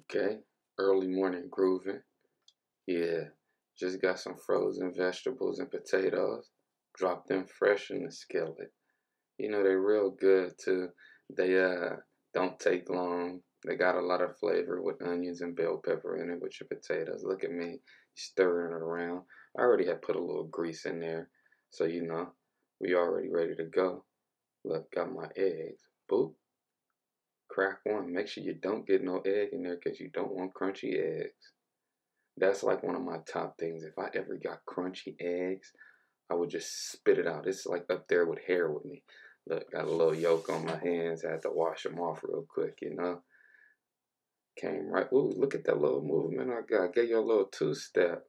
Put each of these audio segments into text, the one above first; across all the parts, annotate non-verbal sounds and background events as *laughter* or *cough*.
Okay, early morning grooving. Yeah, just got some frozen vegetables and potatoes. Drop them fresh in the skillet. You know they're real good too. They uh don't take long. They got a lot of flavor with onions and bell pepper in it with your potatoes. Look at me stirring it around. I already had put a little grease in there, so you know we already ready to go. Look, got my eggs. Boop crack one. Make sure you don't get no egg in there because you don't want crunchy eggs. That's like one of my top things. If I ever got crunchy eggs, I would just spit it out. It's like up there with hair with me. Look, got a little yolk on my hands. I had to wash them off real quick, you know. Came right. Ooh, look at that little movement I got. Get your little two step.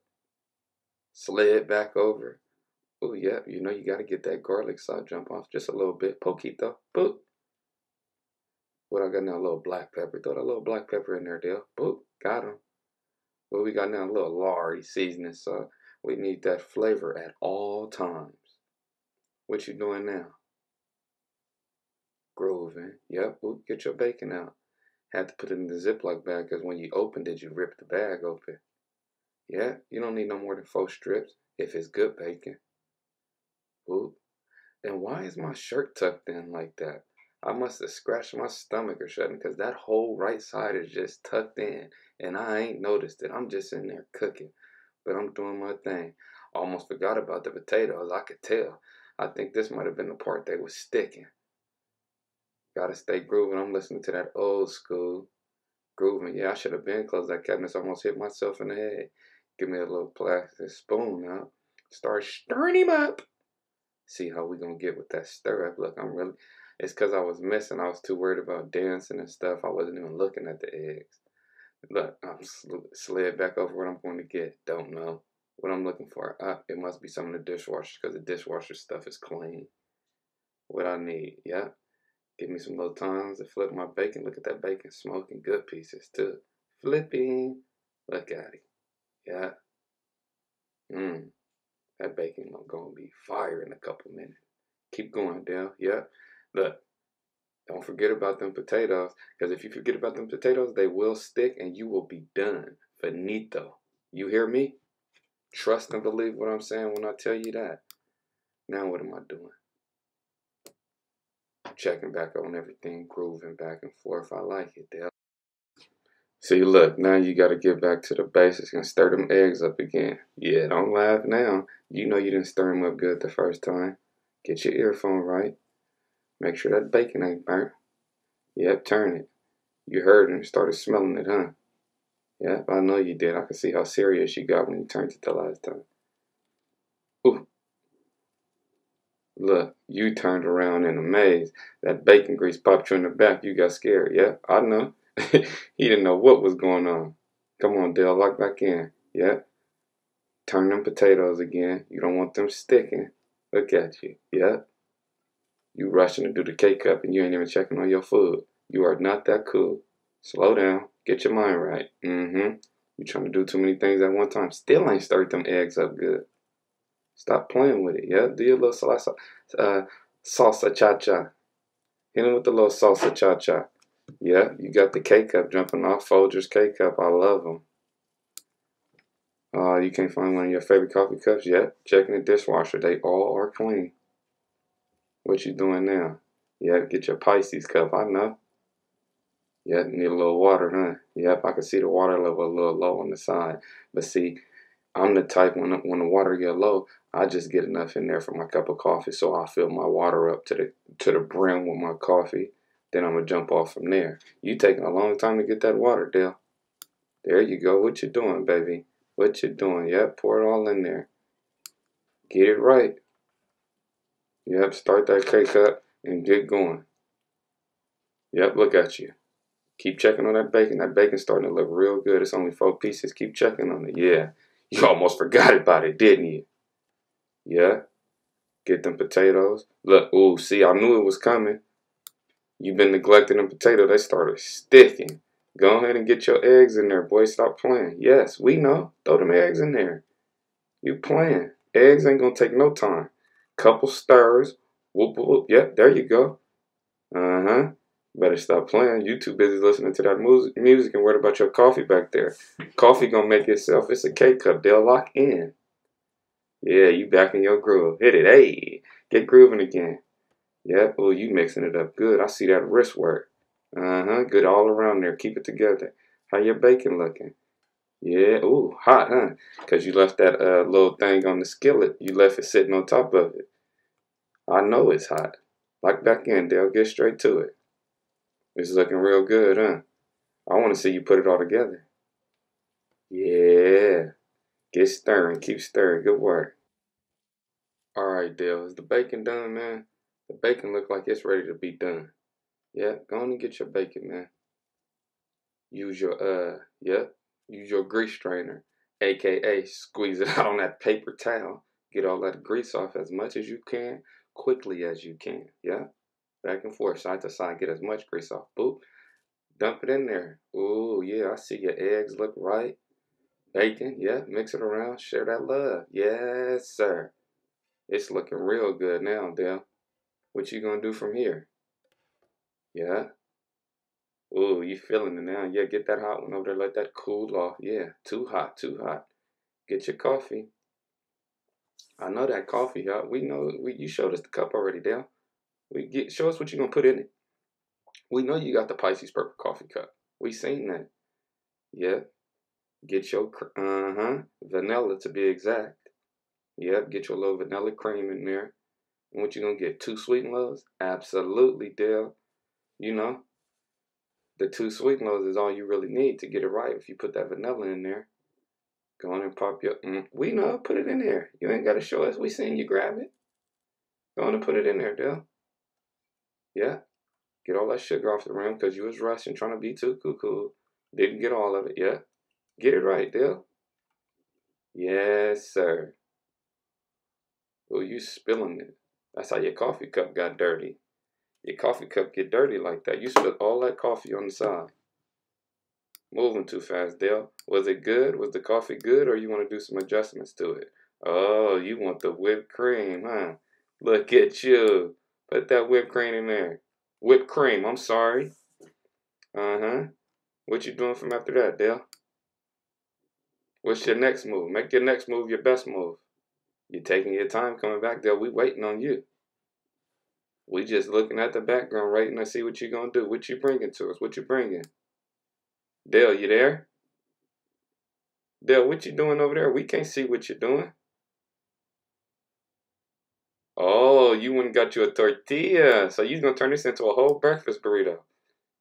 Slid back over. Oh, yep. Yeah, you know you got to get that garlic salt jump off just a little bit. Poquito. Boop. What I got now? A little black pepper. Throw that little black pepper in there, Dale. Boop, got him. What we got now? A little Lawry seasoning. So we need that flavor at all times. What you doing now? Grooving. Yep. Boop, get your bacon out. Had to put it in the Ziploc bag because when you opened it, you ripped the bag open. Yeah, you don't need no more than four strips if it's good bacon. Boop. And why is my shirt tucked in like that? I must have scratched my stomach or something because that whole right side is just tucked in and I ain't noticed it. I'm just in there cooking, but I'm doing my thing. Almost forgot about the potatoes. I could tell. I think this might have been the part that was sticking. Gotta stay grooving. I'm listening to that old school grooving. Yeah, I should have been close that cabinet. almost hit myself in the head. Give me a little plastic spoon now. Start stirring him up. See how we gonna get with that stir up. Look, I'm really it's because I was missing. I was too worried about dancing and stuff. I wasn't even looking at the eggs. Look, I'm sl- slid back over what I'm going to get. Don't know what I'm looking for. Uh, it must be some of the dishwasher because the dishwasher stuff is clean. What I need, yeah. Give me some little tongs to flip my bacon. Look at that bacon smoking. Good pieces too. Flipping. Look at it. Yeah. Mmm. That bacon gonna be fire in a couple minutes. Keep going, Dale. Yeah. Look, don't forget about them potatoes, because if you forget about them potatoes, they will stick and you will be done. Finito. You hear me? Trust and believe what I'm saying when I tell you that. Now what am I doing? Checking back on everything, grooving back and forth. I like it, Dale. See, look, now you got to get back to the basics and stir them eggs up again. Yeah, don't laugh now. You know you didn't stir them up good the first time. Get your earphone right. Make sure that bacon ain't burnt. Yep, turn it. You heard and started smelling it, huh? Yep, I know you did. I can see how serious you got when you turned it the last time. Ooh. Look, you turned around in amaze. That bacon grease popped you in the back. You got scared. Yeah, I know. *laughs* he didn't know what was going on. Come on, Dale, lock back in. Yep. Turn them potatoes again. You don't want them sticking. Look at you. Yep. You rushing to do the K cup and you ain't even checking on your food. You are not that cool. Slow down. Get your mind right. Mm-hmm. You trying to do too many things at one time. Still ain't stirred them eggs up good. Stop playing with it. Yeah, do your little salsa, uh, salsa cha cha. Hit him with the little salsa cha cha. Yeah, you got the K cup jumping off Folgers K cup. I love them. Uh, you can't find one of your favorite coffee cups yet? Checking the dishwasher. They all are clean. What you doing now? Yeah, get your Pisces cup. I know. Yeah, need a little water, huh? Yep, I can see the water level a little low on the side. But see, I'm the type when when the water get low, I just get enough in there for my cup of coffee, so I fill my water up to the to the brim with my coffee. Then I'm gonna jump off from there. You taking a long time to get that water, Dale. There you go. What you doing, baby? What you doing? Yep, pour it all in there. Get it right. Yep, start that K up and get going. Yep, look at you. Keep checking on that bacon. That bacon's starting to look real good. It's only four pieces. Keep checking on it. Yeah. You almost forgot about it, didn't you? Yeah. Get them potatoes. Look, ooh, see, I knew it was coming. You've been neglecting them potatoes. They started sticking. Go ahead and get your eggs in there, boy. Stop playing. Yes, we know. Throw them eggs in there. You playing. Eggs ain't gonna take no time couple stirs. Whoop, whoop. Yep, there you go. Uh huh. Better stop playing. You too busy listening to that music and worried about your coffee back there. Coffee gonna make itself. It's a K cup. They'll lock in. Yeah, you back in your groove. Hit it. Hey, get grooving again. Yep. Oh, you mixing it up good. I see that wrist work. Uh huh. Good all around there. Keep it together. How your bacon looking? Yeah. Ooh, hot, huh? Cause you left that uh, little thing on the skillet. You left it sitting on top of it. I know it's hot. Lock back in, Dale. Get straight to it. It's looking real good, huh? I want to see you put it all together. Yeah. Get stirring. Keep stirring. Good work. All right, Dale. Is the bacon done, man? The bacon look like it's ready to be done. Yeah, go on and get your bacon, man. Use your, uh, yep. Use your grease strainer, aka squeeze it out *laughs* on that paper towel. Get all that grease off as much as you can, quickly as you can. Yeah? Back and forth, side to side. Get as much grease off. Boop. Dump it in there. Ooh, yeah, I see your eggs look right. Bacon, yeah, mix it around. Share that love. Yes, sir. It's looking real good now, Dale. What you gonna do from here? Yeah. Ooh, you feeling it now. Yeah, get that hot one over there. Let that cool off. Yeah, too hot, too hot. Get your coffee. I know that coffee hot. We know we, you showed us the cup already, Dale. We get show us what you're gonna put in it. We know you got the Pisces purple coffee cup. We seen that. Yep. Get your uh huh vanilla to be exact. Yep. Get your little vanilla cream in there. And what you gonna get? Two sweet and lows? Absolutely, Dale. You know, the two sweet lows is all you really need to get it right. If you put that vanilla in there, go on and pop your. Mm, we know. Put it in there. You ain't gotta show us. We seen you grab it. Go on and put it in there, Dale. Yeah. Get all that sugar off the rim because you was rushing, trying to be too cuckoo. Didn't get all of it. Yeah. Get it right, Dale. Yes, sir. Oh, you spilling it. That's how your coffee cup got dirty. Your coffee cup get dirty like that. You spilled all that coffee on the side. Moving too fast, Dale. Was it good? Was the coffee good or you want to do some adjustments to it? Oh, you want the whipped cream, huh? Look at you. Put that whipped cream in there. Whipped cream, I'm sorry. Uh-huh. What you doing from after that, Dale? What's your next move? Make your next move your best move. You're taking your time coming back, Dale. We waiting on you. We just looking at the background, waiting to see what you're gonna do. What you bringing to us? What you bringing? Dale, you there? Dale, what you doing over there? We can't see what you're doing. Oh, you went and got you a tortilla. So you're gonna turn this into a whole breakfast burrito.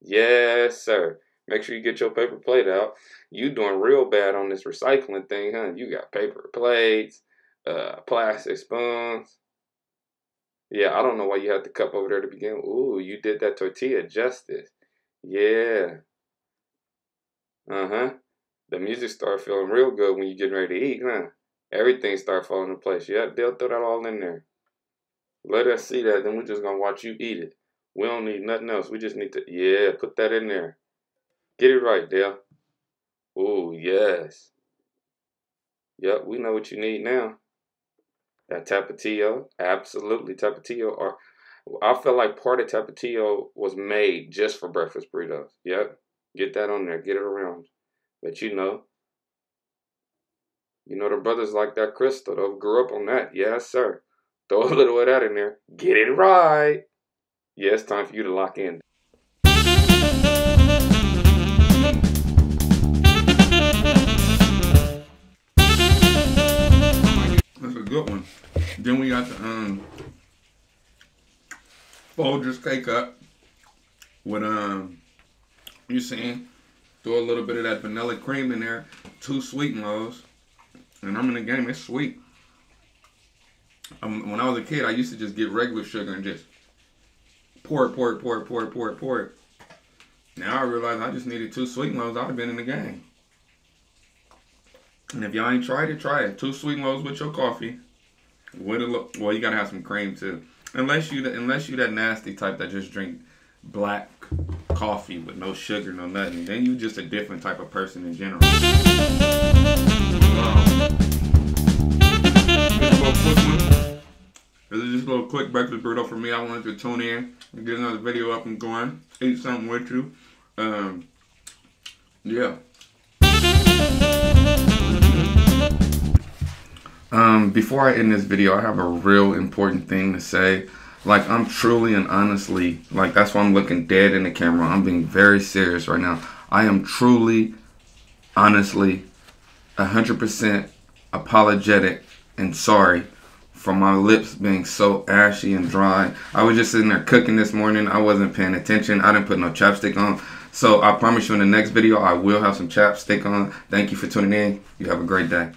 Yes, sir. Make sure you get your paper plate out. You doing real bad on this recycling thing, huh? You got paper plates, uh, plastic spoons. Yeah, I don't know why you had the cup over there to begin. Ooh, you did that tortilla justice. Yeah. Uh-huh. The music start feeling real good when you getting ready to eat, huh? Everything start falling in place. Yep, they'll throw that all in there. Let us see that, then we're just gonna watch you eat it. We don't need nothing else. We just need to, yeah, put that in there. Get it right, Dale. Ooh, yes. Yep, we know what you need now. That Tapatio, absolutely Tapatio. Or I feel like part of Tapatio was made just for breakfast burritos. Yep, get that on there, get it around. But you know, you know the brothers like that crystal. They grew up on that. Yes, sir. Throw a little of that in there. Get it right. Yeah, time for you to lock in. That's a good one. Then we got the um Folgers K-Cup with um you see throw a little bit of that vanilla cream in there, two sweet lows, and I'm in the game. It's sweet. Um, when I was a kid, I used to just get regular sugar and just pour it, pour it, pour it, pour it, pour it, pour it. Now I realize I just needed two sweet loaves. I'd have been in the game. And if y'all ain't tried it, try it. Two sweet loaves with your coffee. With a well, you gotta have some cream too. Unless you unless you that nasty type that just drink black coffee with no sugar, no nothing. Then you just a different type of person in general. Um, This is just a little quick breakfast burrito for me. I wanted to tune in and get another video up and going. Eat something with you. Um, yeah. Um, before I end this video, I have a real important thing to say. Like, I'm truly and honestly, like, that's why I'm looking dead in the camera. I'm being very serious right now. I am truly, honestly, 100% apologetic and sorry for my lips being so ashy and dry. I was just sitting there cooking this morning. I wasn't paying attention. I didn't put no chapstick on. So I promise you in the next video, I will have some chapstick on. Thank you for tuning in. You have a great day.